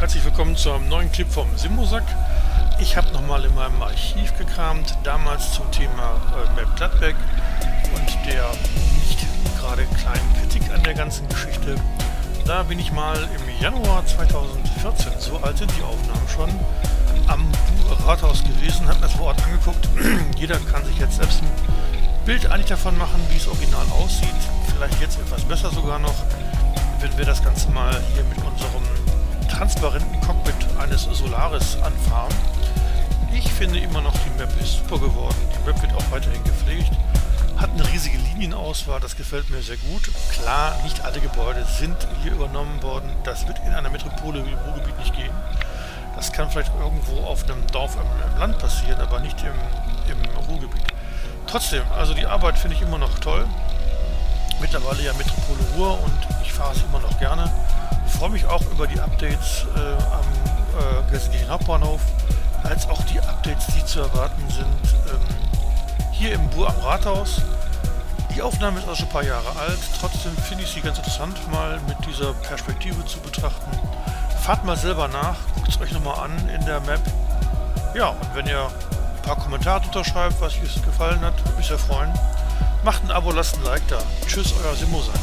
herzlich willkommen zu einem neuen Clip vom Simosack. Ich habe nochmal in meinem Archiv gekramt, damals zum Thema äh, Map Gladbeck und der nicht gerade kleinen Kritik an der ganzen Geschichte. Da bin ich mal im Januar 2014, so alt sind die Aufnahmen schon, am Rathaus gewesen, habe mir das vor Ort angeguckt. Jeder kann sich jetzt selbst ein Bild eigentlich davon machen, wie es original aussieht. Vielleicht jetzt etwas besser sogar noch, wenn wir das Ganze mal hier mit unserem transparenten Cockpit eines Solaris anfahren. Ich finde immer noch, die Map ist super geworden. Die Map wird auch weiterhin gepflegt. Hat eine riesige Linienauswahl, das gefällt mir sehr gut. Klar, nicht alle Gebäude sind hier übernommen worden. Das wird in einer Metropole wie Ruhrgebiet nicht gehen. Das kann vielleicht irgendwo auf einem Dorf im, Land passieren, aber nicht im, im Ruhrgebiet. Trotzdem, also die Arbeit finde ich immer noch toll. Mittlerweile ja Metropole Ruhr und ich fahre es immer noch gerne. Freue mich auch über die Updates äh, am äh, Gelsenkirchen Hauptbahnhof, als auch die Updates, die zu erwarten sind ähm, hier im Bur am Rathaus. Die Aufnahme ist auch schon ein paar Jahre alt, trotzdem finde ich sie ganz interessant, mal mit dieser Perspektive zu betrachten. Fahrt mal selber nach, guckt es euch nochmal an in der Map. Ja, und wenn ihr ein paar Kommentare unterschreibt, was euch gefallen hat, würde mich sehr freuen. Macht ein Abo, lasst ein Like da. Tschüss, euer Simosack.